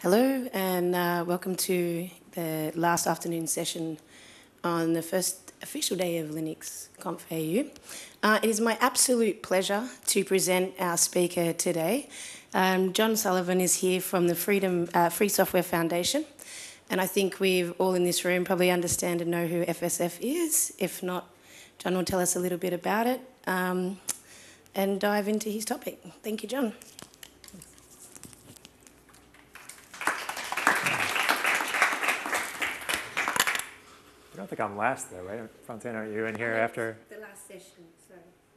Hello, and uh, welcome to the last afternoon session on the first official day of Linux Conf AU. Uh, it is my absolute pleasure to present our speaker today. Um, John Sullivan is here from the Freedom uh, Free Software Foundation, and I think we've all in this room probably understand and know who FSF is. If not, John will tell us a little bit about it um, and dive into his topic. Thank you, John. Don't think I'm last though, right? Fontaine, are you in here after The last session, so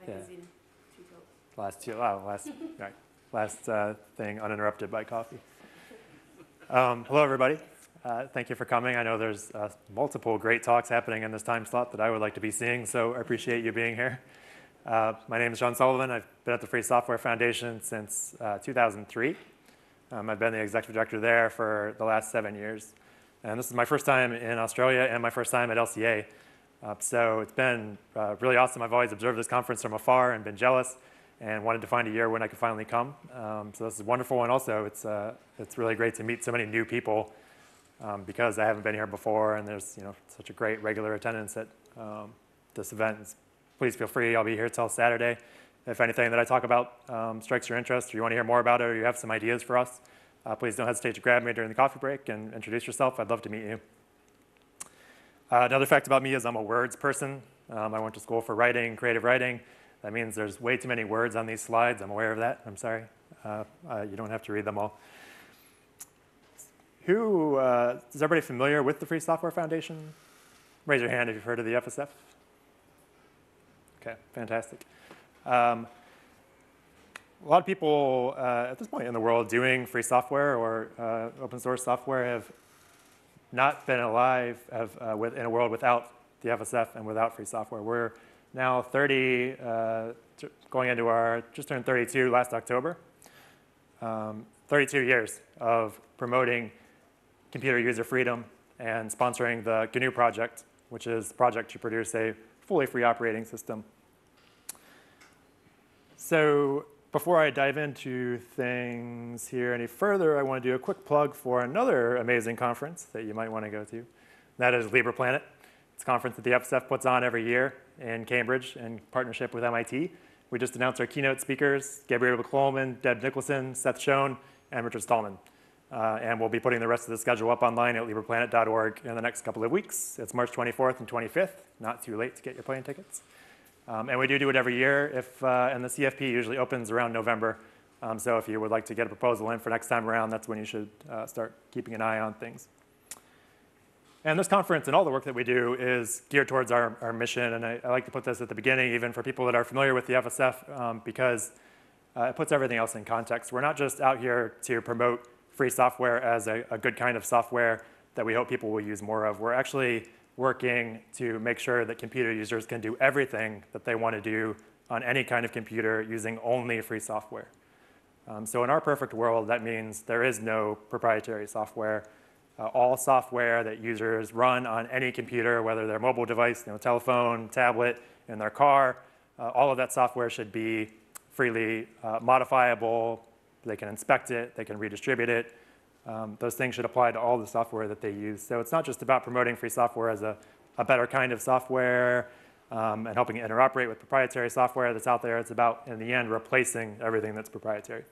Yeah. in two talks. last two, oh, last, right, last uh, thing uninterrupted by coffee. Um, hello, everybody. Uh, thank you for coming. I know there's uh, multiple great talks happening in this time slot that I would like to be seeing, so I appreciate you being here. Uh, my name is John Sullivan. I've been at the Free Software Foundation since uh, 2003. Um, I've been the executive director there for the last seven years. And this is my first time in Australia and my first time at LCA. Uh, so it's been uh, really awesome. I've always observed this conference from afar and been jealous and wanted to find a year when I could finally come. Um, so this is wonderful. And also, it's, uh, it's really great to meet so many new people um, because I haven't been here before and there's you know, such a great regular attendance at um, this event. Please feel free. I'll be here till Saturday. If anything that I talk about um, strikes your interest or you want to hear more about it or you have some ideas for us, uh, please don't hesitate to grab me during the coffee break and introduce yourself. I'd love to meet you. Uh, another fact about me is I'm a words person. Um, I went to school for writing, creative writing. That means there's way too many words on these slides. I'm aware of that. I'm sorry. Uh, uh you don't have to read them all. Who, uh, is everybody familiar with the Free Software Foundation? Raise your hand if you've heard of the FSF. Okay, fantastic. Um, a lot of people uh, at this point in the world doing free software or uh, open source software have not been alive have, uh, with, in a world without the FSF and without free software. We're now 30, uh, going into our, just turned 32 last October. Um, 32 years of promoting computer user freedom and sponsoring the GNU project, which is the project to produce a fully free operating system. So before I dive into things here any further, I want to do a quick plug for another amazing conference that you might want to go to. That is LibrePlanet. It's a conference that the FSF puts on every year in Cambridge in partnership with MIT. We just announced our keynote speakers, Gabriella Coleman, Deb Nicholson, Seth Schoen, and Richard Stallman. Uh, and we'll be putting the rest of the schedule up online at libreplanet.org in the next couple of weeks. It's March 24th and 25th, not too late to get your plane tickets. Um, and we do do it every year, if, uh, and the CFP usually opens around November. Um, so if you would like to get a proposal in for next time around, that's when you should uh, start keeping an eye on things. And this conference and all the work that we do is geared towards our, our mission. And I, I like to put this at the beginning, even for people that are familiar with the FSF, um, because uh, it puts everything else in context. We're not just out here to promote free software as a, a good kind of software that we hope people will use more of. We're actually working to make sure that computer users can do everything that they want to do on any kind of computer using only free software. Um, so in our perfect world, that means there is no proprietary software. Uh, all software that users run on any computer, whether their mobile device, you know, telephone, tablet, in their car, uh, all of that software should be freely uh, modifiable. They can inspect it, they can redistribute it, um, those things should apply to all the software that they use. So it's not just about promoting free software as a, a better kind of software um, and helping it interoperate with proprietary software that's out there. It's about, in the end, replacing everything that's proprietary.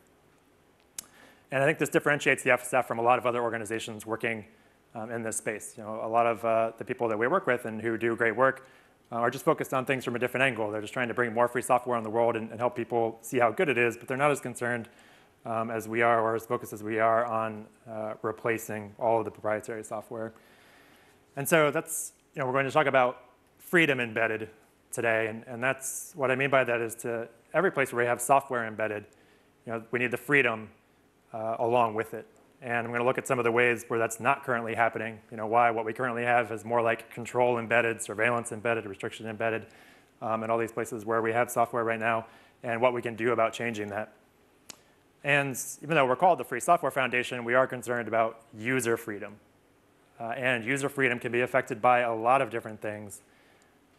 And I think this differentiates the FSF from a lot of other organizations working um, in this space. You know, a lot of uh, the people that we work with and who do great work uh, are just focused on things from a different angle. They're just trying to bring more free software in the world and, and help people see how good it is, but they're not as concerned um, as we are, or as focused as we are on uh, replacing all of the proprietary software. And so that's, you know, we're going to talk about freedom embedded today, and, and that's what I mean by that is to every place where we have software embedded, you know, we need the freedom uh, along with it. And I'm going to look at some of the ways where that's not currently happening. You know, why what we currently have is more like control embedded, surveillance embedded, restriction embedded, um, and all these places where we have software right now, and what we can do about changing that. And even though we're called the Free Software Foundation, we are concerned about user freedom. Uh, and user freedom can be affected by a lot of different things.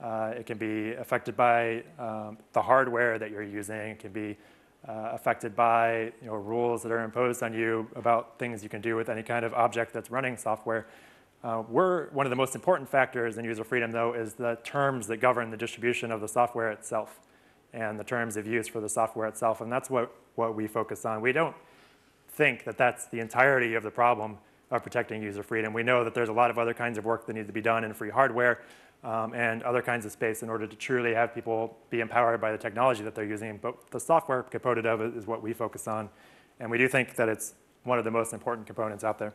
Uh, it can be affected by um, the hardware that you're using. It can be uh, affected by you know, rules that are imposed on you about things you can do with any kind of object that's running software. Uh, we're, one of the most important factors in user freedom, though, is the terms that govern the distribution of the software itself and the terms of use for the software itself. And that's what, what we focus on. We don't think that that's the entirety of the problem of protecting user freedom. We know that there's a lot of other kinds of work that needs to be done in free hardware um, and other kinds of space in order to truly have people be empowered by the technology that they're using. But the software component of it is what we focus on. And we do think that it's one of the most important components out there.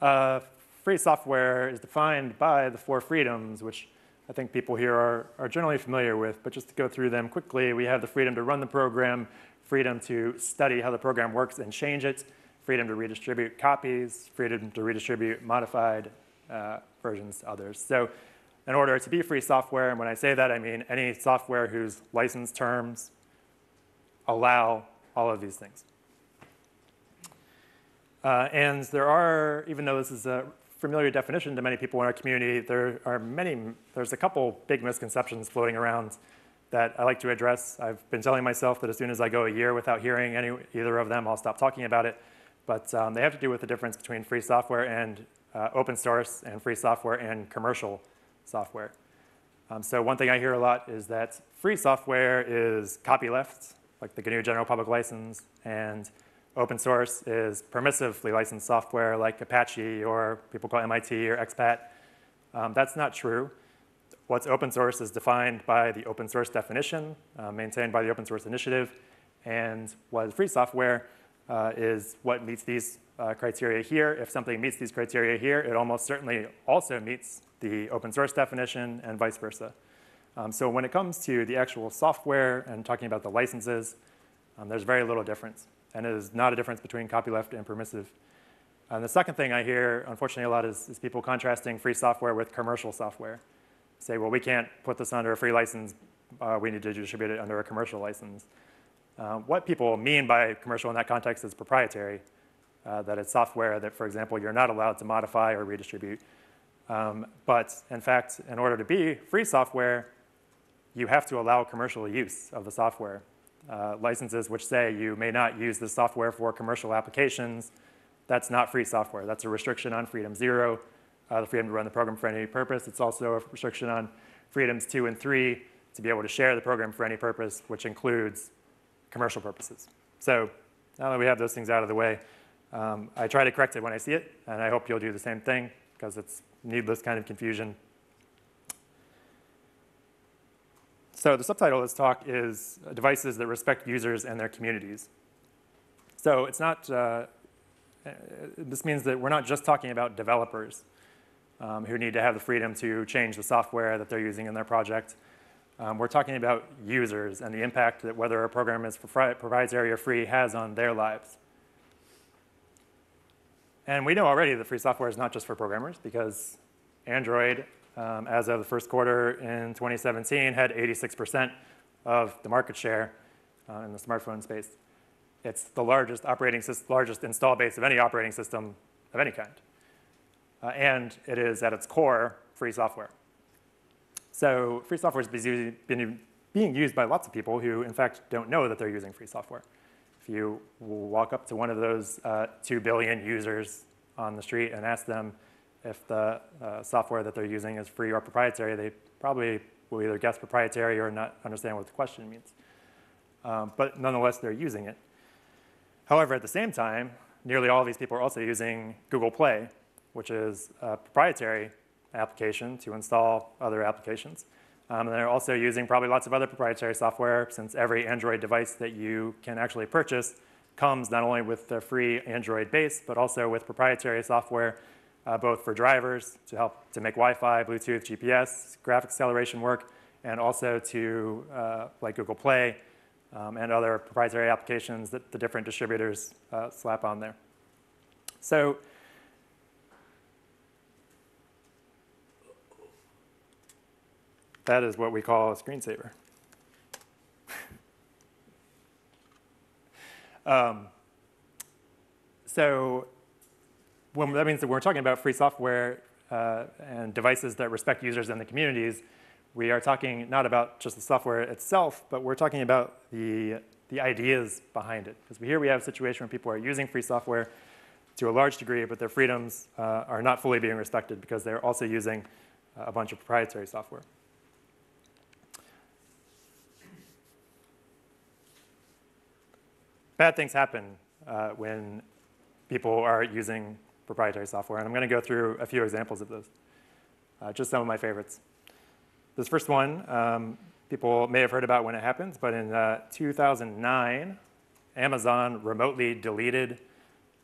Uh, free software is defined by the four freedoms, which I think people here are, are generally familiar with. But just to go through them quickly, we have the freedom to run the program, freedom to study how the program works and change it, freedom to redistribute copies, freedom to redistribute modified uh, versions to others. So in order to be free software, and when I say that, I mean any software whose license terms allow all of these things. Uh, and there are, even though this is a familiar definition to many people in our community, there are many, there's a couple big misconceptions floating around that I like to address. I've been telling myself that as soon as I go a year without hearing any, either of them, I'll stop talking about it. But um, they have to do with the difference between free software and uh, open source and free software and commercial software. Um, so one thing I hear a lot is that free software is copyleft, like the GNU General Public License, and open source is permissively licensed software like Apache or people call MIT or expat. Um, that's not true. What's open source is defined by the open source definition, uh, maintained by the open source initiative, and what is free software uh, is what meets these uh, criteria here. If something meets these criteria here, it almost certainly also meets the open source definition and vice versa. Um, so when it comes to the actual software and talking about the licenses, um, there's very little difference. And it is not a difference between copyleft and permissive. And the second thing I hear, unfortunately, a lot is, is people contrasting free software with commercial software. Say, well, we can't put this under a free license. Uh, we need to distribute it under a commercial license. Uh, what people mean by commercial in that context is proprietary, uh, that it's software that, for example, you're not allowed to modify or redistribute. Um, but in fact, in order to be free software, you have to allow commercial use of the software. Uh, licenses which say you may not use the software for commercial applications, that's not free software. That's a restriction on freedom zero, uh, the freedom to run the program for any purpose. It's also a restriction on freedoms two and three to be able to share the program for any purpose, which includes commercial purposes. So now that we have those things out of the way, um, I try to correct it when I see it, and I hope you'll do the same thing because it's needless kind of confusion. So the subtitle of this talk is Devices that Respect Users and Their Communities. So it's not, uh, this means that we're not just talking about developers um, who need to have the freedom to change the software that they're using in their project. Um, we're talking about users and the impact that whether a program is proprietary or free has on their lives. And we know already that free software is not just for programmers because Android, um, as of the first quarter in 2017, had 86% of the market share uh, in the smartphone space. It's the largest operating largest install base of any operating system of any kind. Uh, and it is at its core free software. So free software has been being used by lots of people who, in fact, don't know that they're using free software. If you walk up to one of those uh, 2 billion users on the street and ask them if the uh, software that they're using is free or proprietary, they probably will either guess proprietary or not understand what the question means. Um, but nonetheless, they're using it. However, at the same time, nearly all of these people are also using Google Play, which is a proprietary application to install other applications. Um, and they're also using probably lots of other proprietary software since every Android device that you can actually purchase comes not only with the free Android base, but also with proprietary software, uh, both for drivers to help to make Wi-Fi, Bluetooth, GPS, graphic acceleration work, and also to uh, like Google Play um, and other proprietary applications that the different distributors uh, slap on there. So That is what we call a screensaver. um, so when, that means that when we're talking about free software uh, and devices that respect users and the communities, we are talking not about just the software itself, but we're talking about the the ideas behind it. Because here we have a situation where people are using free software to a large degree, but their freedoms uh, are not fully being respected because they're also using a bunch of proprietary software. Bad things happen uh, when people are using proprietary software, and I'm going to go through a few examples of those. Uh, just some of my favorites. This first one, um, people may have heard about when it happens, but in uh, 2009, Amazon remotely deleted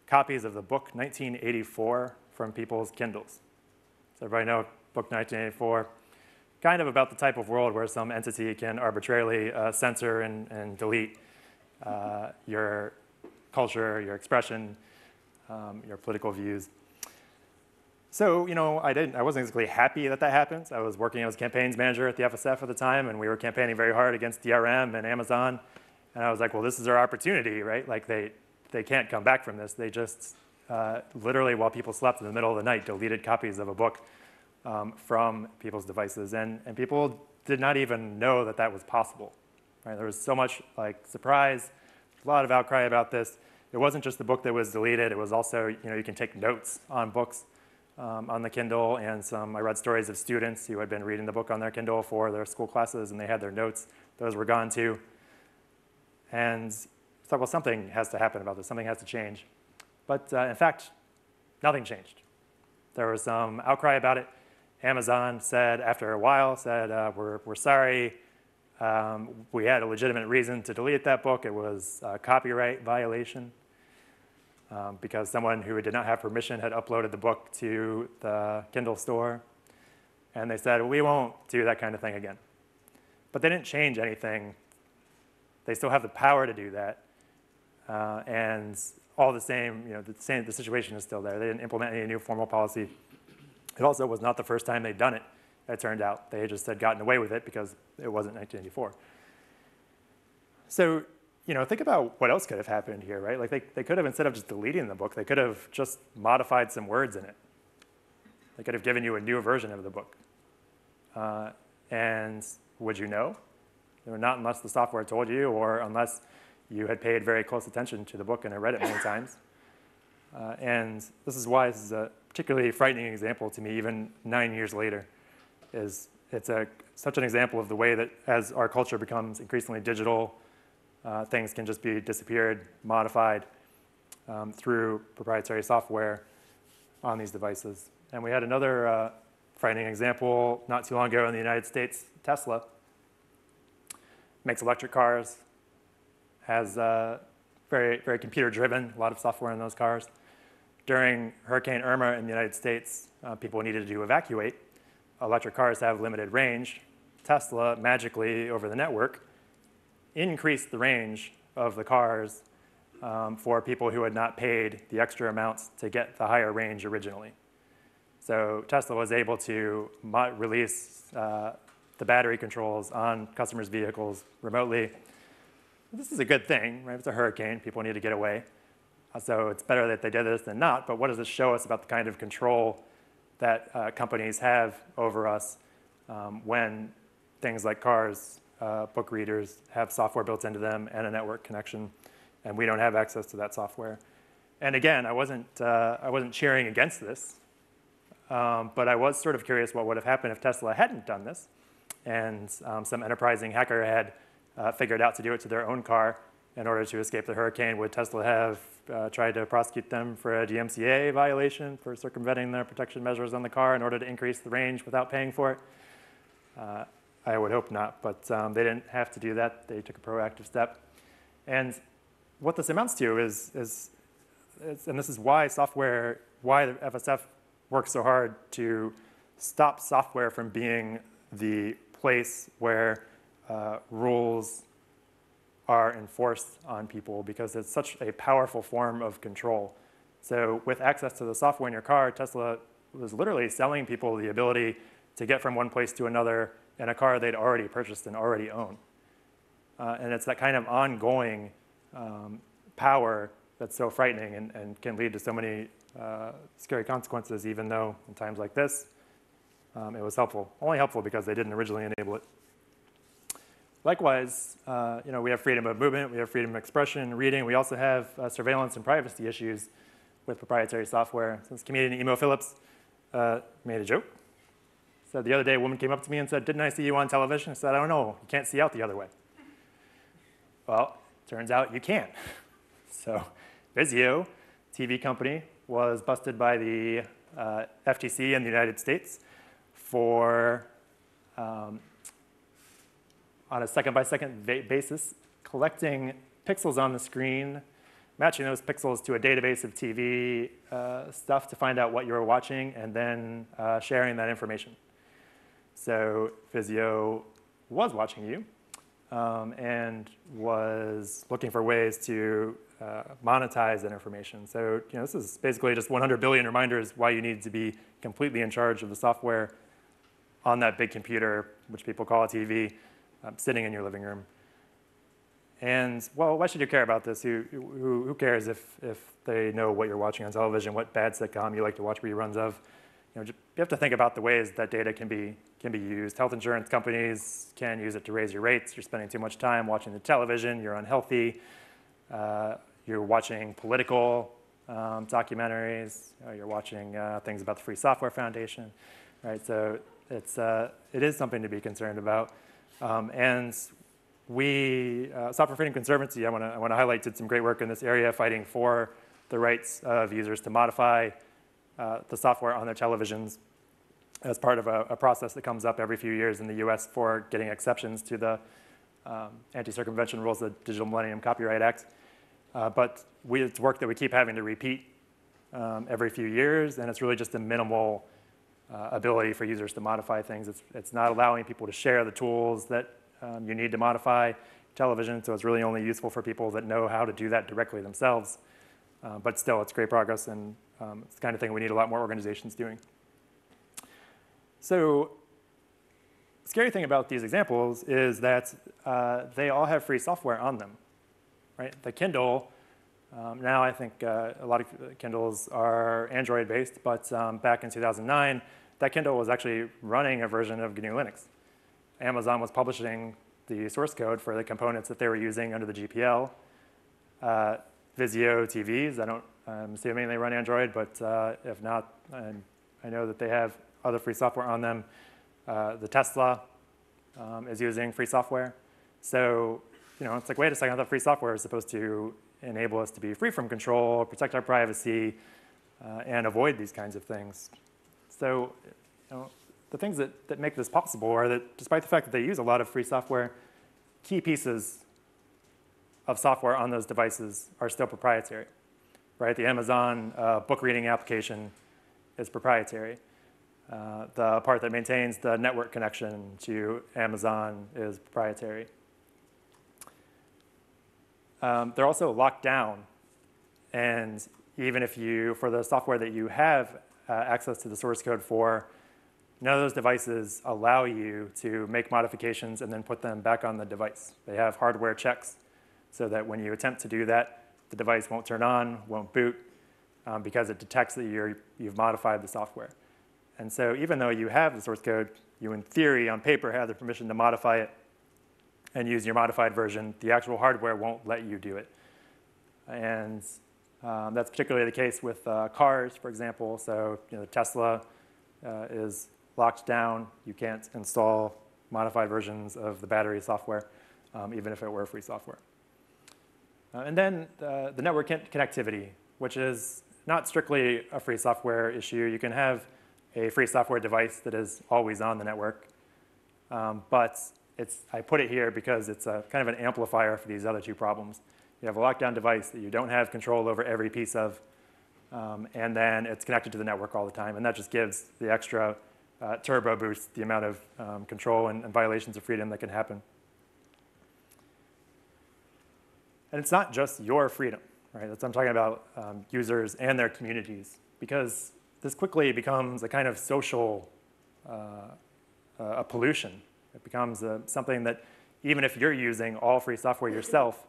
copies of the book 1984 from people's Kindles. So everybody know book 1984, kind of about the type of world where some entity can arbitrarily uh, censor and, and delete uh, your culture, your expression, um, your political views. So, you know, I didn't, I wasn't exactly happy that that happened. I was working as a campaigns manager at the FSF at the time, and we were campaigning very hard against DRM and Amazon. And I was like, well, this is our opportunity, right? Like they, they can't come back from this. They just uh, literally, while people slept in the middle of the night, deleted copies of a book um, from people's devices. And, and people did not even know that that was possible. Right? There was so much like surprise, a lot of outcry about this. It wasn't just the book that was deleted. It was also, you know, you can take notes on books um, on the Kindle, and some, I read stories of students who had been reading the book on their Kindle for their school classes, and they had their notes. Those were gone too. And thought, well, something has to happen about this. Something has to change. But uh, in fact, nothing changed. There was some outcry about it. Amazon said, after a while, said, uh, we're, we're sorry. Um, we had a legitimate reason to delete that book. It was a copyright violation um, because someone who did not have permission had uploaded the book to the Kindle store. And they said, we won't do that kind of thing again. But they didn't change anything. They still have the power to do that. Uh, and all the same, you know, the, same, the situation is still there. They didn't implement any new formal policy. It also was not the first time they'd done it, it turned out. They just had gotten away with it because it wasn't 1984. So you know, think about what else could have happened here, right? Like they, they could have, instead of just deleting the book, they could have just modified some words in it. They could have given you a new version of the book. Uh, and would you know? Not unless the software told you or unless you had paid very close attention to the book and had read it many times. Uh, and this is why this is a particularly frightening example to me, even nine years later, is it's a, such an example of the way that as our culture becomes increasingly digital, uh, things can just be disappeared, modified um, through proprietary software on these devices. And we had another uh, frightening example not too long ago in the United States. Tesla makes electric cars, has uh, very, very computer driven, a lot of software in those cars. During Hurricane Irma in the United States, uh, people needed to evacuate. Electric cars have limited range. Tesla magically over the network increased the range of the cars um, for people who had not paid the extra amounts to get the higher range originally. So Tesla was able to release uh, the battery controls on customers' vehicles remotely. This is a good thing, right? It's a hurricane, people need to get away. Uh, so it's better that they did this than not, but what does this show us about the kind of control that uh, companies have over us um, when things like cars uh, book readers have software built into them and a network connection, and we don't have access to that software. And again, I wasn't, uh, I wasn't cheering against this, um, but I was sort of curious what would have happened if Tesla hadn't done this, and um, some enterprising hacker had uh, figured out to do it to their own car in order to escape the hurricane. Would Tesla have uh, tried to prosecute them for a DMCA violation for circumventing their protection measures on the car in order to increase the range without paying for it? I would hope not, but um, they didn't have to do that. They took a proactive step. And what this amounts to is, is, is, and this is why software, why the FSF works so hard to stop software from being the place where uh, rules are enforced on people because it's such a powerful form of control. So with access to the software in your car, Tesla was literally selling people the ability to get from one place to another in a car they'd already purchased and already own. Uh, and it's that kind of ongoing um, power that's so frightening and, and, can lead to so many uh, scary consequences, even though in times like this, um, it was helpful. Only helpful because they didn't originally enable it. likewise, uh, you know, we have freedom of movement, we have freedom of expression, reading. We also have uh, surveillance and privacy issues with proprietary software. Since comedian Emo Philips uh, made a joke. Said the other day, a woman came up to me and said, "Didn't I see you on television?" I said, "I don't know. You can't see out the other way." Well, turns out you can. So, Vizio, TV company, was busted by the uh, FTC in the United States for um, on a second by second basis, collecting pixels on the screen, matching those pixels to a database of TV uh, stuff to find out what you were watching, and then uh, sharing that information. So Vizio was watching you um, and was looking for ways to uh, monetize that information. So you know, this is basically just 100 billion reminders why you need to be completely in charge of the software on that big computer, which people call a TV, um, sitting in your living room. And, well, why should you care about this? Who, who, who, cares if, if they know what you're watching on television, what bad sitcom you like to watch reruns of? You, know, you have to think about the ways that data can be, can be used. Health insurance companies can use it to raise your rates. You're spending too much time watching the television. You're unhealthy. Uh, you're watching political um, documentaries. You're watching uh, things about the Free Software Foundation, right? So it's, uh, it is something to be concerned about. Um, and we, uh, Software Freedom Conservancy, I want to I wanna highlight, did some great work in this area fighting for the rights of users to modify uh, the software on their televisions as part of a, a, process that comes up every few years in the US for getting exceptions to the um, anti-circumvention rules of the Digital Millennium Copyright Act. Uh, but we, it's work that we keep having to repeat um, every few years, and it's really just a minimal uh, ability for users to modify things. It's, it's not allowing people to share the tools that um, you need to modify television, so it's really only useful for people that know how to do that directly themselves. Uh, but still, it's great progress, and um, it's the kind of thing we need a lot more organizations doing. So scary thing about these examples is that uh, they all have free software on them, right? The Kindle, um, now I think uh, a lot of Kindles are Android-based, but um, back in 2009, that Kindle was actually running a version of GNU Linux. Amazon was publishing the source code for the components that they were using under the GPL. Uh, Vizio TVs, I don't, I'm assuming they run Android, but uh, if not, I know that they have other free software on them. Uh, the Tesla um, is using free software. So, you know, it's like, wait a second, I thought free software is supposed to enable us to be free from control, protect our privacy, uh, and avoid these kinds of things. So you know, the things that, that make this possible are that despite the fact that they use a lot of free software, key pieces of software on those devices are still proprietary. Right? The Amazon uh, book reading application is proprietary. Uh, the part that maintains the network connection to Amazon is proprietary. Um, they're also locked down. And even if you, for the software that you have uh, access to the source code for. None of those devices allow you to make modifications and then put them back on the device. They have hardware checks so that when you attempt to do that, the device won't turn on, won't boot, um, because it detects that you have modified the software. And so even though you have the source code, you in theory, on paper, have the permission to modify it and use your modified version. The actual hardware won't let you do it. And um, that's particularly the case with uh, cars, for example. So you know, Tesla uh, is locked down. You can't install modified versions of the battery software, um, even if it were free software. Uh, and then uh, the network connectivity, which is not strictly a free software issue. You can have a free software device that is always on the network. Um, but it's, I put it here because it's a kind of an amplifier for these other two problems. You have a lockdown device that you don't have control over every piece of, um, and then it's connected to the network all the time, and that just gives the extra uh, turbo boost the amount of um, control and, and, violations of freedom that can happen. And it's not just your freedom, right? That's I'm talking about um, users and their communities, because this quickly becomes a kind of social uh, uh, a pollution. It becomes a, uh, something that even if you're using all free software yourself,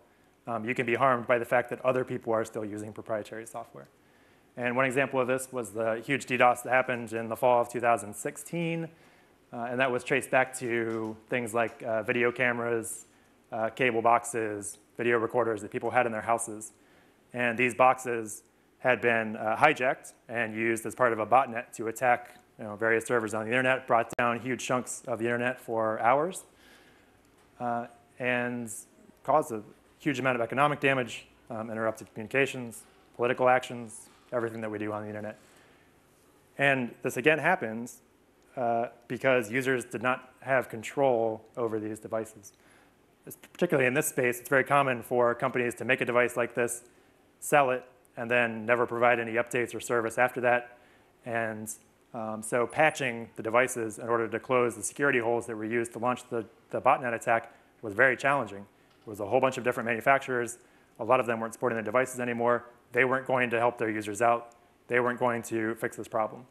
um, you can be harmed by the fact that other people are still using proprietary software. And one example of this was the huge DDoS that happened in the fall of 2016. Uh, and that was traced back to things like uh, video cameras, uh, cable boxes, video recorders that people had in their houses. And these boxes had been uh, hijacked and used as part of a botnet to attack you know, various servers on the internet, brought down huge chunks of the internet for hours, uh, and caused a huge amount of economic damage, um, interrupted communications, political actions, everything that we do on the internet. And this again happens uh, because users did not have control over these devices. Particularly in this space, it's very common for companies to make a device like this, sell it, and then never provide any updates or service after that. And um, so patching the devices in order to close the security holes that were used to launch the, the botnet attack was very challenging. It was a whole bunch of different manufacturers. A lot of them weren't supporting the devices anymore. They weren't going to help their users out. They weren't going to fix this problem.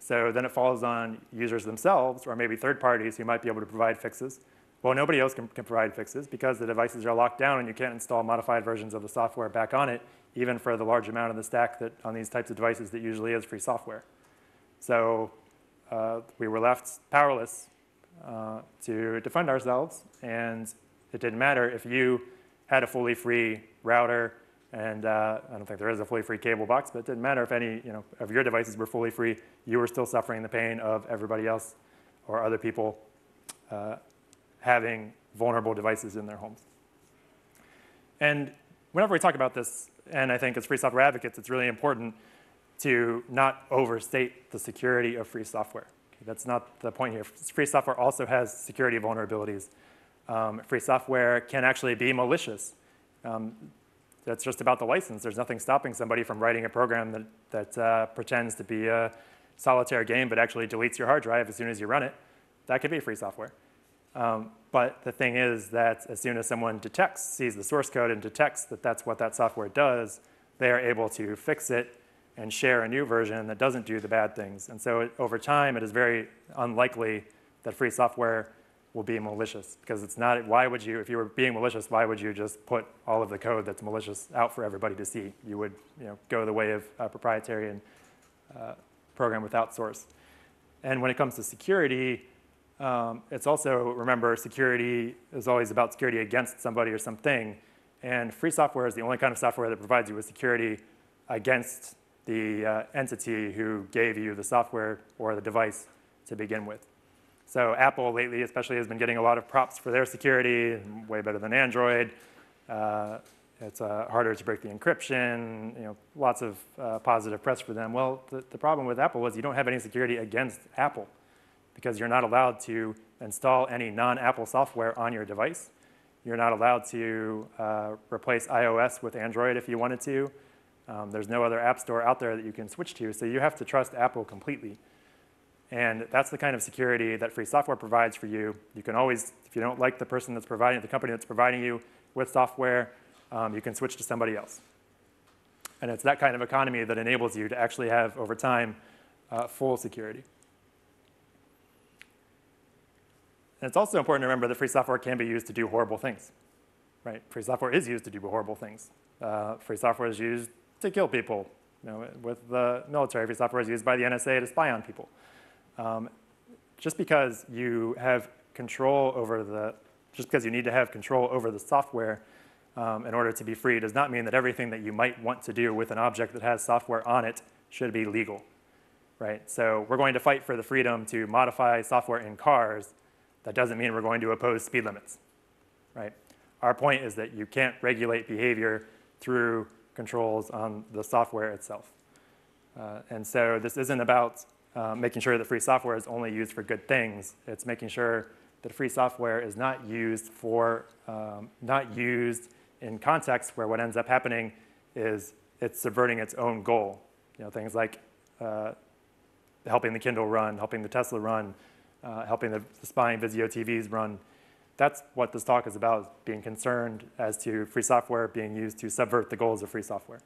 So then it falls on users themselves or maybe third parties who might be able to provide fixes. Well, nobody else can, can, provide fixes because the devices are locked down and you can't install modified versions of the software back on it, even for the large amount of the stack that on these types of devices that usually is free software. So uh, we were left powerless uh, to defend ourselves, and it didn't matter if you had a fully free router and uh, I don't think there is a fully free cable box, but it didn't matter if any you know, of your devices were fully free, you were still suffering the pain of everybody else or other people uh, having vulnerable devices in their homes. And whenever we talk about this, and I think as free software advocates, it's really important to not overstate the security of free software. Okay, that's not the point here. Free software also has security vulnerabilities. Um, free software can actually be malicious. Um, that's just about the license. There's nothing stopping somebody from writing a program that, that uh, pretends to be a solitaire game but actually deletes your hard drive as soon as you run it. That could be free software. Um, but the thing is that as soon as someone detects, sees the source code and detects that that's what that software does, they are able to fix it and share a new version that doesn't do the bad things. And so it, over time, it is very unlikely that free software will be malicious because it's not, why would you, if you were being malicious, why would you just put all of the code that's malicious out for everybody to see? You would you know, go the way of uh, proprietary and uh, program without source. And when it comes to security, um, it's also, remember, security is always about security against somebody or something. And free software is the only kind of software that provides you with security against the uh, entity who gave you the software or the device to begin with. So Apple lately especially has been getting a lot of props for their security, way better than Android. Uh, it's uh, harder to break the encryption, you know, lots of uh, positive press for them. Well, the, the problem with Apple is you don't have any security against Apple because you're not allowed to install any non-Apple software on your device. You're not allowed to uh, replace iOS with Android if you wanted to. Um, there's no other app store out there that you can switch to, so you have to trust Apple completely. And that's the kind of security that free software provides for you. You can always, if you don't like the person that's providing, the company that's providing you with software, um, you can switch to somebody else. And it's that kind of economy that enables you to actually have, over time, uh, full security. And it's also important to remember that free software can be used to do horrible things. Right? Free software is used to do horrible things. Uh, free software is used to kill people. You know, with the military, free software is used by the NSA to spy on people. Um, just because you have control over the, just because you need to have control over the software um, in order to be free does not mean that everything that you might want to do with an object that has software on it should be legal, right? So we're going to fight for the freedom to modify software in cars. That doesn't mean we're going to oppose speed limits, right? Our point is that you can't regulate behavior through controls on the software itself. Uh, and so this isn't about uh, making sure that free software is only used for good things. It's making sure that free software is not used for, um, not used in contexts where what ends up happening is it's subverting its own goal. You know, things like uh, helping the Kindle run, helping the Tesla run, uh, helping the, the spying Vizio TVs run. That's what this talk is about, being concerned as to free software being used to subvert the goals of free software.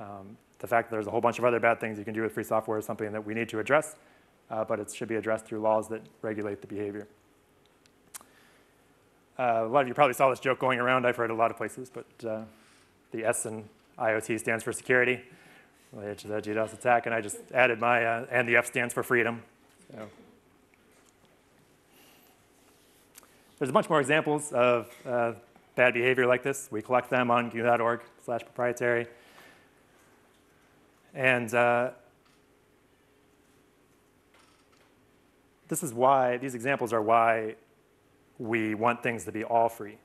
Um, the fact that there's a whole bunch of other bad things you can do with free software is something that we need to address, uh, but it should be addressed through laws that regulate the behavior. Uh, a lot of you probably saw this joke going around. I've heard a lot of places, but uh, the S in IoT stands for security, related to the DDoS attack, and I just added my, uh, and the F stands for freedom. So there's a bunch more examples of uh, bad behavior like this. We collect them on gnu.org slash proprietary. And uh, this is why, these examples are why we want things to be all free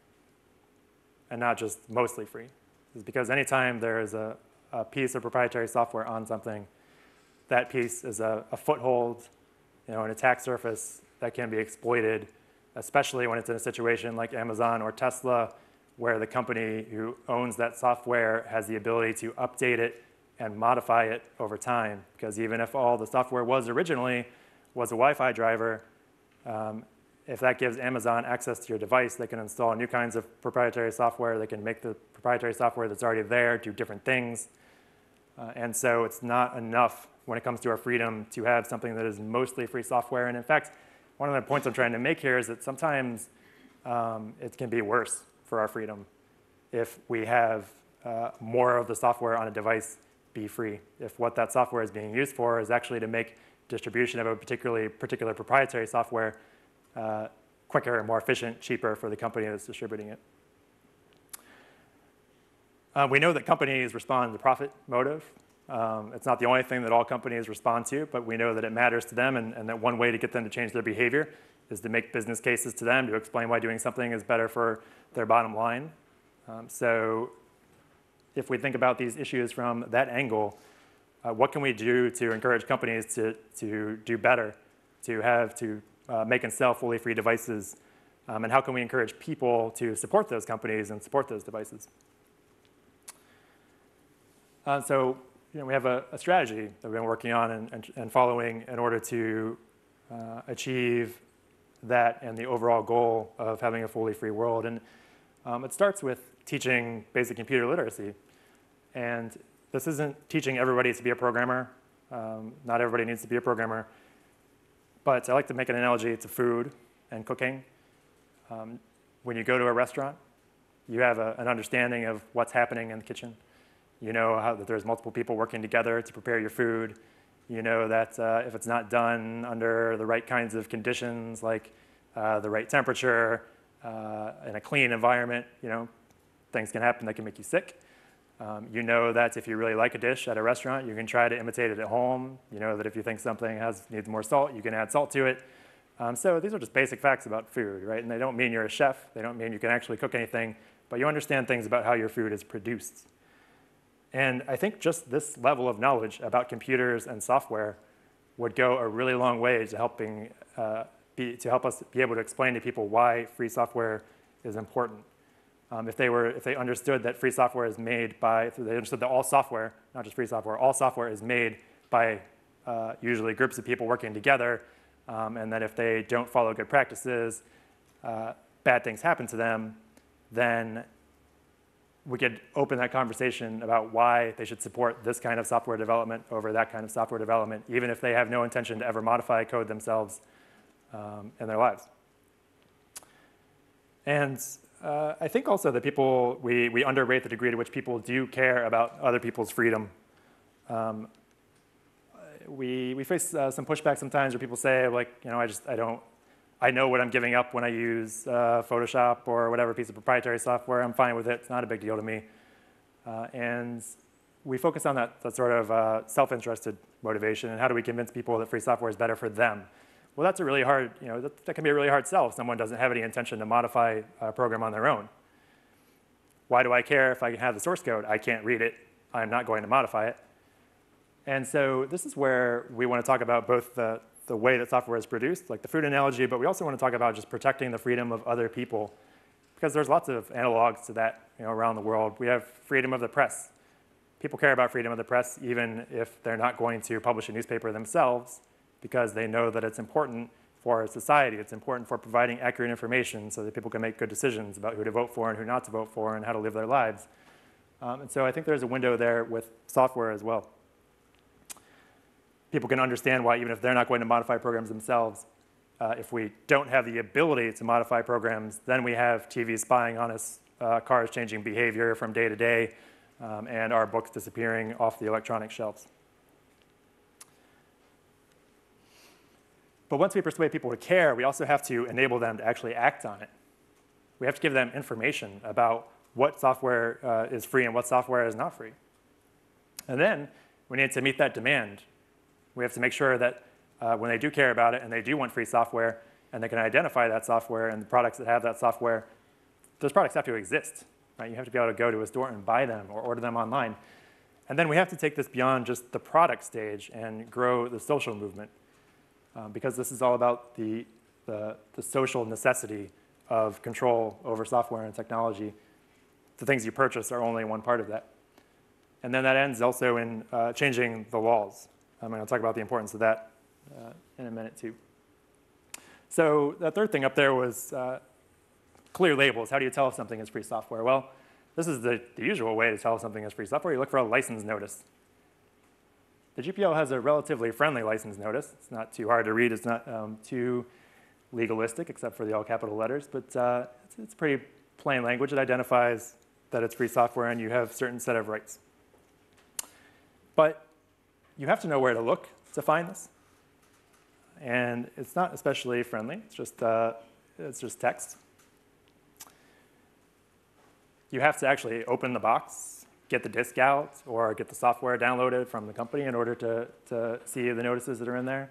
and not just mostly free. Is because anytime there is a, a piece of proprietary software on something, that piece is a, a foothold, you know, an attack surface that can be exploited, especially when it's in a situation like Amazon or Tesla, where the company who owns that software has the ability to update it and modify it over time. Because even if all the software was originally was a Wi-Fi driver, um, if that gives Amazon access to your device, they can install new kinds of proprietary software. They can make the proprietary software that's already there do different things. Uh, and so it's not enough when it comes to our freedom to have something that is mostly free software. And in fact, one of the points I'm trying to make here is that sometimes um, it can be worse for our freedom if we have uh, more of the software on a device be free. If what that software is being used for is actually to make distribution of a particularly particular proprietary software uh, quicker and more efficient, cheaper for the company that's distributing it. Uh, we know that companies respond to profit motive. Um, it's not the only thing that all companies respond to, but we know that it matters to them and, and, that one way to get them to change their behavior is to make business cases to them to explain why doing something is better for their bottom line. Um, so if we think about these issues from that angle, uh, what can we do to encourage companies to, to do better, to have to uh, make and sell fully free devices, um, and how can we encourage people to support those companies and support those devices? Uh, so you know, we have a, a, strategy that we've been working on and, and, and following in order to uh, achieve that and the overall goal of having a fully free world. And um, it starts with teaching basic computer literacy. And this isn't teaching everybody to be a programmer. Um, not everybody needs to be a programmer. But I like to make an analogy to food and cooking. Um, when you go to a restaurant, you have a, an understanding of what's happening in the kitchen. You know how, that there's multiple people working together to prepare your food. You know that uh, if it's not done under the right kinds of conditions, like uh, the right temperature, uh, in a clean environment, you know, things can happen that can make you sick. Um, you know that if you really like a dish at a restaurant, you can try to imitate it at home. You know that if you think something has, needs more salt, you can add salt to it. Um, so these are just basic facts about food, right? And they don't mean you're a chef. They don't mean you can actually cook anything, but you understand things about how your food is produced. And I think just this level of knowledge about computers and software would go a really long way to helping uh, be, to help us be able to explain to people why free software is important. Um, if, they were, if they understood that free software is made by, if they understood that all software, not just free software, all software is made by uh, usually groups of people working together, um, and that if they don't follow good practices, uh, bad things happen to them, then we could open that conversation about why they should support this kind of software development over that kind of software development, even if they have no intention to ever modify code themselves um, in their lives. And uh, I think also that people, we, we underrate the degree to which people do care about other people's freedom. Um, we, we face uh, some pushback sometimes where people say, like, you know, I just, I don't, I know what I'm giving up when I use uh, Photoshop or whatever piece of proprietary software. I'm fine with it. It's not a big deal to me. Uh, and we focus on that, that sort of uh, self-interested motivation and how do we convince people that free software is better for them well, that's a really hard, you know, that, that can be a really hard sell if someone doesn't have any intention to modify a program on their own. Why do I care if I can have the source code? I can't read it. I'm not going to modify it. And so this is where we want to talk about both the, the way that software is produced, like the food analogy, but we also want to talk about just protecting the freedom of other people because there's lots of analogs to that you know, around the world. We have freedom of the press. People care about freedom of the press even if they're not going to publish a newspaper themselves because they know that it's important for society. It's important for providing accurate information so that people can make good decisions about who to vote for and who not to vote for and how to live their lives. Um, and so I think there's a window there with software as well. People can understand why, even if they're not going to modify programs themselves, uh, if we don't have the ability to modify programs, then we have TV spying on us, uh, cars changing behavior from day to day, um, and our books disappearing off the electronic shelves. But once we persuade people to care, we also have to enable them to actually act on it. we have to give them information about what software uh, is free and what software is not free. And then we need to meet that demand. We have to make sure that uh, when they do care about it and they do want free software and they can identify that software and the products that have that software, those products have to exist. Right? You have to be able to go to a store and buy them or order them online. And then we have to take this beyond just the product stage and grow the social movement um, because this is all about the, the, the, social necessity of control over software and technology. The things you purchase are only one part of that. And then that ends also in uh, changing the laws. I'm going to talk about the importance of that uh, in a minute too. So the third thing up there was uh, clear labels. How do you tell if something is free software? Well, this is the, the usual way to tell if something is free software. You look for a license notice. The GPL has a relatively friendly license notice. It's not too hard to read. It's not um, too legalistic, except for the all capital letters, but uh, it's, it's pretty plain language. It identifies that it's free software and you have certain set of rights. But you have to know where to look to find this. And it's not especially friendly. It's just, uh, it's just text. You have to actually open the box, get the disk out, or get the software downloaded from the company in order to, to see the notices that are in there.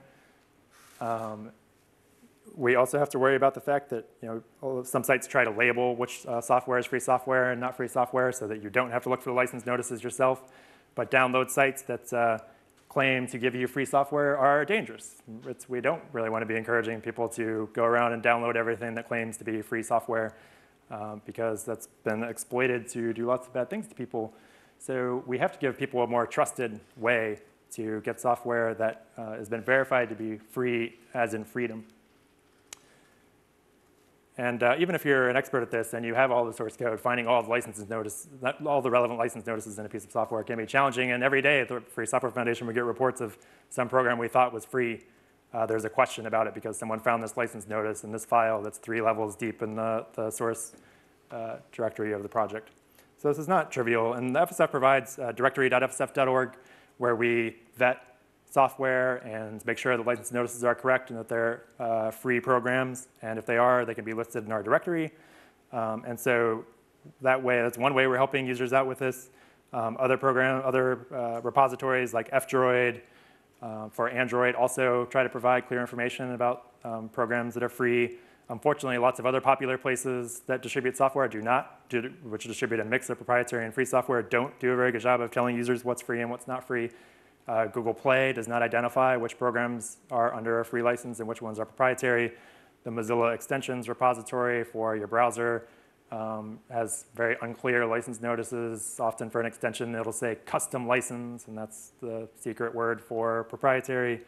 Um, we also have to worry about the fact that you know some sites try to label which uh, software is free software and not free software so that you don't have to look for the license notices yourself. But download sites that uh, claim to give you free software are dangerous. It's, we don't really want to be encouraging people to go around and download everything that claims to be free software um, because that's been exploited to do lots of bad things to people. So we have to give people a more trusted way to get software that uh, has been verified to be free as in freedom. And uh, even if you're an expert at this and you have all the source code, finding all the licenses notice, all the relevant license notices in a piece of software can be challenging. And every day at the Free Software Foundation, we get reports of some program we thought was free. Uh, there's a question about it because someone found this license notice in this file that's three levels deep in the, the source uh, directory of the project. So this is not trivial. And the FSF provides uh, directory.fsf.org where we vet software and make sure the license notices are correct and that they're uh, free programs. And if they are, they can be listed in our directory. Um, and so that way, that's one way we're helping users out with this. Um, other program, other uh, repositories like F-Droid uh, for Android also try to provide clear information about um, programs that are free. Unfortunately, lots of other popular places that distribute software do not, do, which distribute a mix of proprietary and free software, don't do a very good job of telling users what's free and what's not free. Uh, Google Play does not identify which programs are under a free license and which ones are proprietary. The Mozilla extensions repository for your browser um, has very unclear license notices. Often for an extension, it'll say custom license, and that's the secret word for proprietary.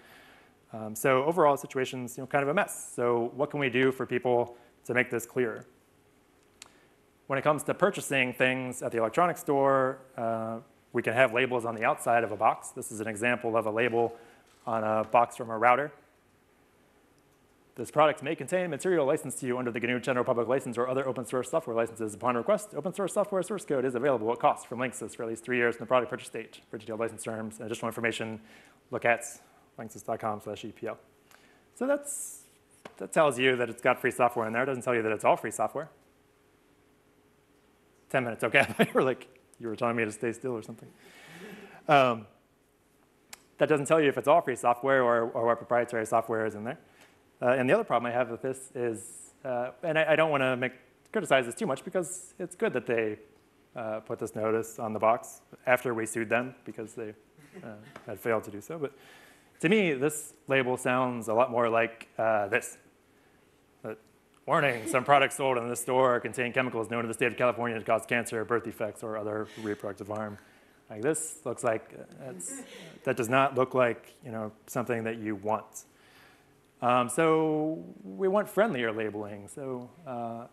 Um, so overall, the situation's you know, kind of a mess. So what can we do for people to make this clearer? When it comes to purchasing things at the electronics store, uh, we can have labels on the outside of a box. This is an example of a label on a box from a router. This product may contain material licensed to you under the GNU General Public License or other open source software licenses. Upon request, open source software source code is available at cost from Linksys for at least three years from the product purchase date. For detailed license terms and additional information, look at linksys.com slash GPL. So that's, that tells you that it's got free software in there. It doesn't tell you that it's all free software. 10 minutes, okay. were like, you were telling me to stay still or something. Um, that doesn't tell you if it's all free software or, or what proprietary software is in there. Uh, and the other problem I have with this is, uh, and I, I don't want to make criticize this too much because it's good that they uh, put this notice on the box after we sued them because they uh, had failed to do so. But to me, this label sounds a lot more like uh, this. Warning, some products sold in this store contain chemicals known to the state of California to cause cancer, birth defects, or other reproductive harm. Like this looks like, that does not look like you know, something that you want. Um, so we want friendlier labeling. So uh,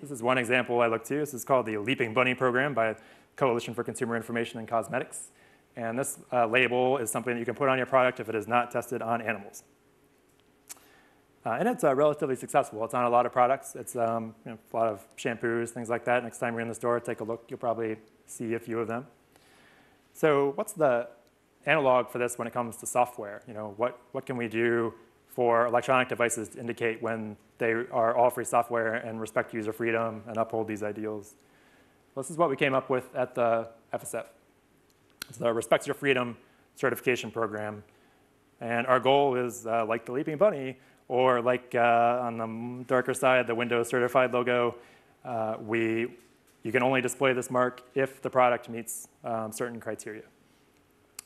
this is one example I look to. This is called the Leaping Bunny program by Coalition for Consumer Information and Cosmetics. And this uh, label is something that you can put on your product if it is not tested on animals. Uh, and it's uh, relatively successful. It's on a lot of products. It's um, you know, a lot of shampoos, things like that. Next time you're in the store, take a look. You'll probably see a few of them. So what's the analog for this when it comes to software? You know, what, what can we do for electronic devices to indicate when they are all free software and respect user freedom and uphold these ideals. Well, This is what we came up with at the FSF. It's the Respect Your Freedom certification program. And our goal is, uh, like the Leaping Bunny, or like uh, on the darker side, the Windows certified logo, uh, we, you can only display this mark if the product meets um, certain criteria.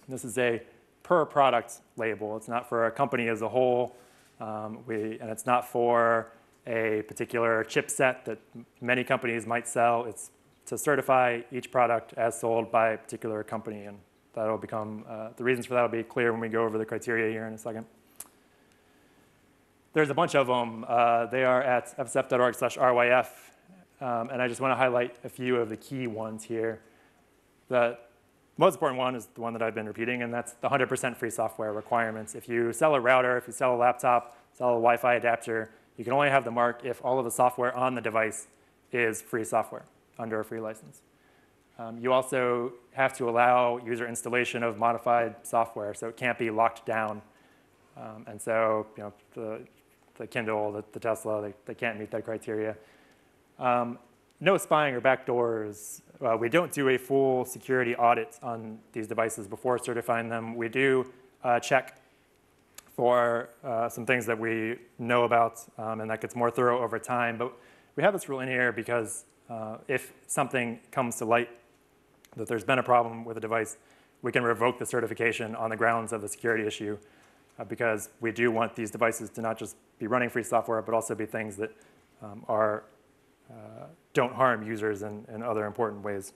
This is a per product label. It's not for a company as a whole, um, we, and it's not for a particular chipset that many companies might sell. It's to certify each product as sold by a particular company, and that'll become, uh, the reasons for that will be clear when we go over the criteria here in a second. There's a bunch of them. Uh, they are at fsf.org slash RYF, um, and I just want to highlight a few of the key ones here. The most important one is the one that I've been repeating, and that's the 100% free software requirements. If you sell a router, if you sell a laptop, sell a Wi-Fi adapter, you can only have the mark if all of the software on the device is free software under a free license. Um, you also have to allow user installation of modified software, so it can't be locked down. Um, and so, you know, the, the Kindle, the, the Tesla, they, they, can't meet that criteria. Um, no spying or backdoors. Uh, we don't do a full security audit on these devices before certifying them. We do uh, check for uh, some things that we know about, um, and that gets more thorough over time. But we have this rule in here because uh, if something comes to light that there's been a problem with a device, we can revoke the certification on the grounds of the security issue because we do want these devices to not just be running free software, but also be things that um, are, uh, don't harm users in, in other important ways.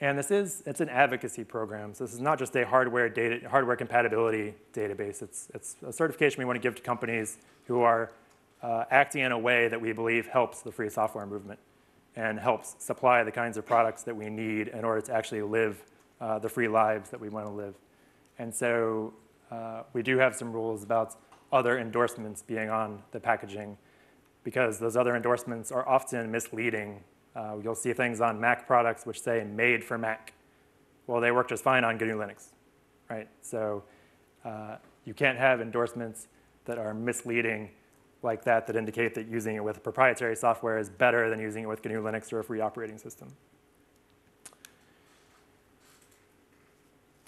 And this is, it's an advocacy program. So this is not just a hardware, data, hardware compatibility database. It's, it's a certification we want to give to companies who are uh, acting in a way that we believe helps the free software movement and helps supply the kinds of products that we need in order to actually live uh, the free lives that we want to live. And so uh, we do have some rules about other endorsements being on the packaging because those other endorsements are often misleading. Uh, you'll see things on Mac products which say made for Mac. Well, they work just fine on GNU Linux, right? So uh, you can't have endorsements that are misleading like that that indicate that using it with proprietary software is better than using it with GNU Linux or a free operating system.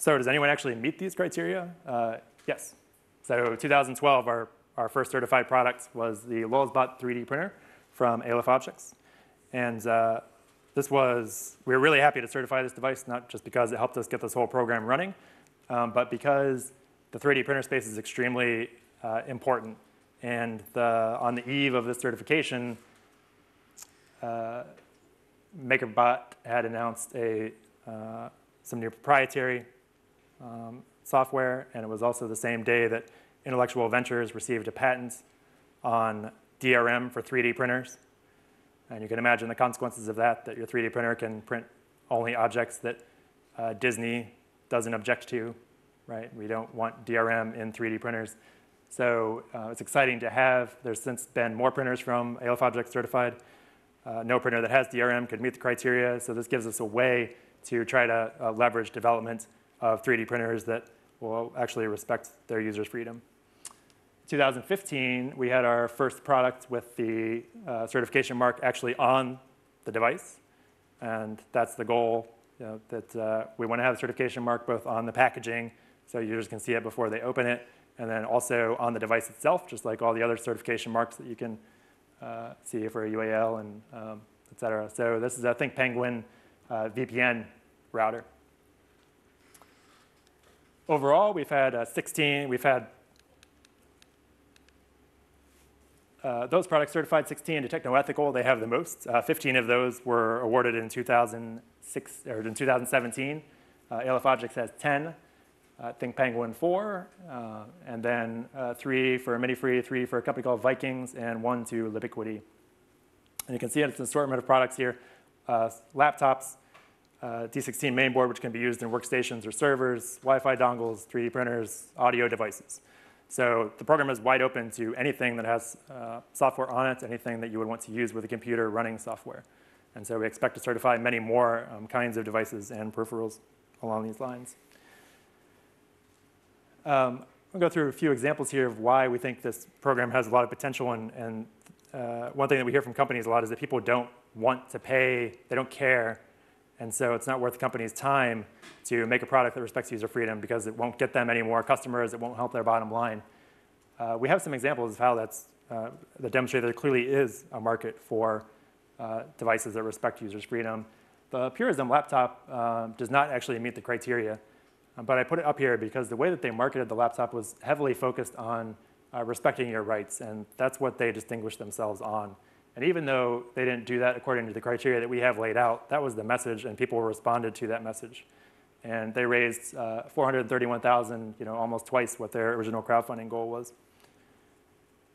So does anyone actually meet these criteria? Uh, yes. So 2012, our, our first certified product was the Lulzbot 3D printer from Aleph Objects. And uh, this was, we were really happy to certify this device, not just because it helped us get this whole program running, um, but because the 3D printer space is extremely uh, important and the, on the eve of this certification, uh, MakerBot had announced a, uh, some new proprietary um, software, and it was also the same day that Intellectual Ventures received a patent on DRM for 3D printers. And you can imagine the consequences of that, that your 3D printer can print only objects that uh, Disney doesn't object to, right? We don't want DRM in 3D printers. So uh, it's exciting to have. There's since been more printers from Aleph Object certified. Uh, no printer that has DRM could meet the criteria. So this gives us a way to try to uh, leverage development of 3D printers that will actually respect their users' freedom. 2015, we had our first product with the uh, certification mark actually on the device. And that's the goal, you know, that uh, we want to have the certification mark both on the packaging so users can see it before they open it, and then also on the device itself, just like all the other certification marks that you can uh, see for UAL and um, et cetera. So this is a ThinkPenguin uh, VPN router. Overall, we've had uh, 16, we've had uh, those products certified 16 to Technoethical, they have the most. Uh, 15 of those were awarded in 2006 or in 2017. Uh, Aleph Objects has 10 uh, ThinkPenguin 4, uh, and then uh, three for MiniFree, three for a company called Vikings, and one to Libiquity. And you can see it's an assortment of products here. Uh, laptops, uh, D16 mainboard, which can be used in workstations or servers, Wi-Fi dongles, 3D printers, audio devices. So the program is wide open to anything that has uh, software on it, anything that you would want to use with a computer running software. And so we expect to certify many more um, kinds of devices and peripherals along these lines. Um, I'll go through a few examples here of why we think this program has a lot of potential. And, and uh, one thing that we hear from companies a lot is that people don't want to pay, they don't care. And so it's not worth the company's time to make a product that respects user freedom because it won't get them any more customers, it won't help their bottom line. Uh, we have some examples of how that's, uh, that demonstrate there clearly is a market for uh, devices that respect users' freedom. The Purism laptop uh, does not actually meet the criteria, uh, but I put it up here because the way that they marketed the laptop was heavily focused on uh, respecting your rights, and that's what they distinguished themselves on. And even though they didn't do that according to the criteria that we have laid out, that was the message, and people responded to that message. And they raised uh, 431,000, you know, almost twice what their original crowdfunding goal was.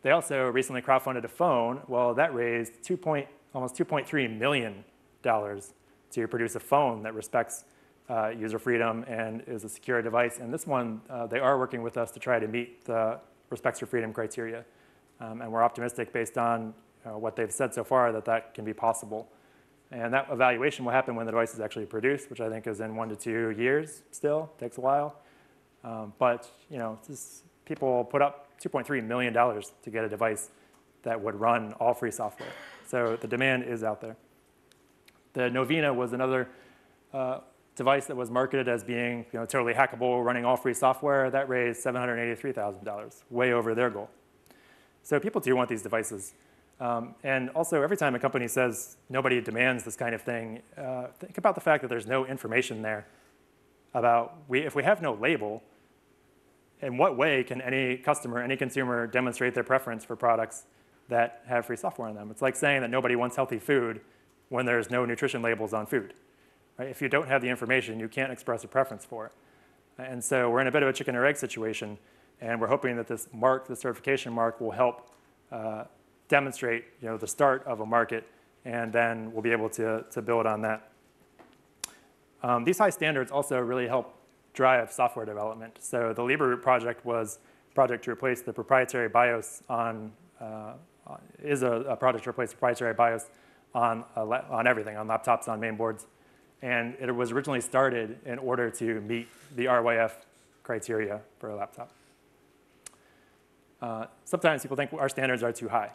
They also recently crowdfunded a phone. Well, that raised 2 point, almost 2.3 million dollars to produce a phone that respects uh, user freedom and is a secure device. And this one, uh, they are working with us to try to meet the respects for freedom criteria. Um, and we're optimistic based on uh, what they've said so far that that can be possible. And that evaluation will happen when the device is actually produced, which I think is in one to two years still, takes a while. Um, but you know, people put up $2.3 million to get a device that would run all free software. So the demand is out there. The Novena was another uh, device that was marketed as being you know, totally hackable, running all free software. That raised $783,000, way over their goal. So people do want these devices. Um, and also, every time a company says nobody demands this kind of thing, uh, think about the fact that there's no information there about we, if we have no label, in what way can any customer, any consumer demonstrate their preference for products that have free software in them? It's like saying that nobody wants healthy food when there's no nutrition labels on food. Right? If you don't have the information, you can't express a preference for it. And so we're in a bit of a chicken or egg situation, and we're hoping that this mark, the certification mark, will help uh, demonstrate you know, the start of a market, and then we'll be able to, to build on that. Um, these high standards also really help drive software development. So the Libreboot project was a project to replace the proprietary BIOS on, uh, is a, a, project to replace proprietary BIOS on, on everything, on laptops, on main boards. And it was originally started in order to meet the RYF criteria for a laptop. Uh, sometimes people think our standards are too high,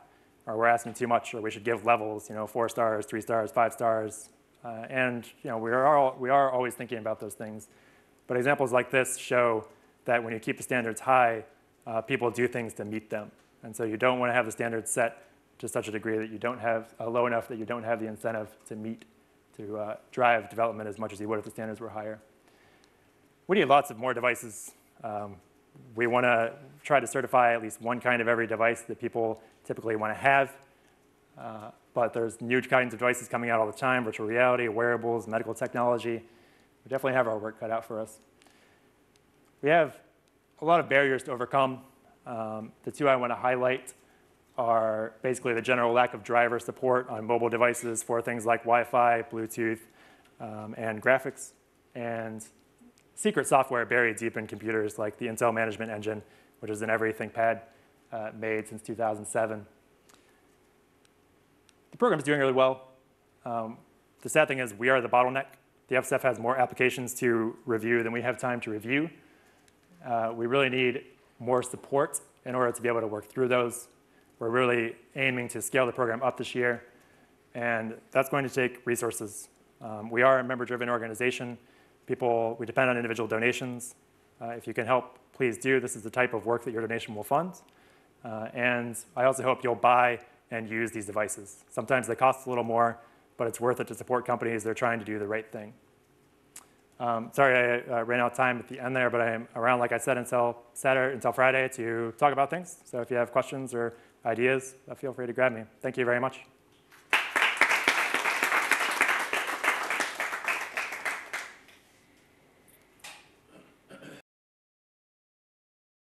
or we're asking too much, or we should give levels, you know, four stars, three stars, five stars. Uh, and you know, we are, all, we are always thinking about those things. But examples like this show that when you keep the standards high, uh, people do things to meet them. And so you don't want to have the standards set to such a degree that you don't have uh, low enough that you don't have the incentive to meet, to uh, drive development as much as you would if the standards were higher. We need lots of more devices. Um, we want to try to certify at least one kind of every device that people typically want to have. Uh, but there's new kinds of devices coming out all the time, virtual reality, wearables, medical technology we definitely have our work cut out for us. We have a lot of barriers to overcome. Um, the two I want to highlight are basically the general lack of driver support on mobile devices for things like Wi-Fi, Bluetooth, um, and graphics, and secret software buried deep in computers like the Intel Management Engine, which is in every ThinkPad uh, made since 2007. The program is doing really well. Um, the sad thing is we are the bottleneck. The FSF has more applications to review than we have time to review. Uh, we really need more support in order to be able to work through those. We're really aiming to scale the program up this year, and that's going to take resources. Um, we are a member-driven organization. People, we depend on individual donations. Uh, if you can help, please do. This is the type of work that your donation will fund. Uh, and I also hope you'll buy and use these devices. Sometimes they cost a little more, but it's worth it to support companies that are trying to do the right thing. Um, sorry I uh, ran out of time at the end there, but I am around, like I said, until Saturday, until Friday to talk about things. So if you have questions or ideas, uh, feel free to grab me. Thank you very much.